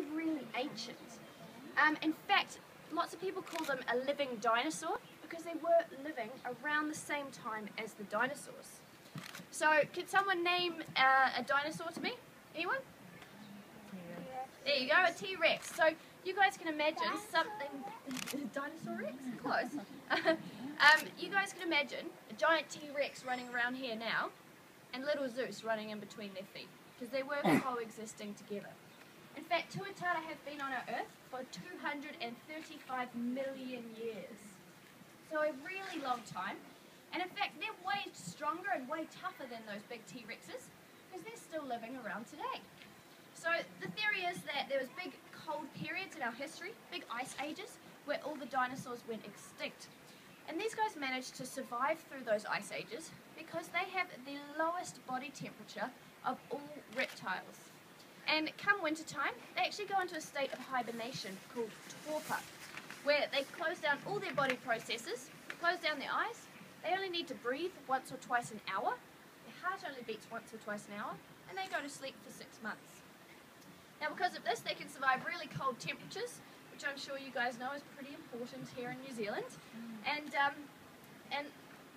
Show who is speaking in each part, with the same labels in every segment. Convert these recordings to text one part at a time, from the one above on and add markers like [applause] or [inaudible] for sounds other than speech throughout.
Speaker 1: really, really ancient. Um, in fact, lots of people call them a living dinosaur because they were living around the same time as the dinosaurs. So, could someone name uh, a dinosaur to me? Anyone? There you go, a T-Rex. So, you guys can imagine something... [laughs] dinosaur Rex? Close. [laughs] um, you guys can imagine a giant T-Rex running around here now and little Zeus running in between their feet because they were [coughs] coexisting together. In fact, Tuatara have been on our Earth for 235 million years. So a really long time. And in fact, they're way stronger and way tougher than those big T-Rexes because they're still living around today. So the theory is that there was big cold periods in our history, big ice ages, where all the dinosaurs went extinct. And these guys managed to survive through those ice ages because they have the lowest body temperature of all reptiles. And come wintertime, they actually go into a state of hibernation called torpor, where they close down all their body processes, close down their eyes, they only need to breathe once or twice an hour, their heart only beats once or twice an hour, and they go to sleep for six months. Now because of this, they can survive really cold temperatures, which I'm sure you guys know is pretty important here in New Zealand. And um, and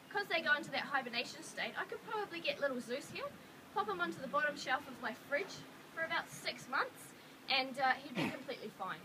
Speaker 1: because they go into that hibernation state, I could probably get little Zeus here, pop him onto the bottom shelf of my fridge about six months, and uh, he'd be [clears throat] completely fine.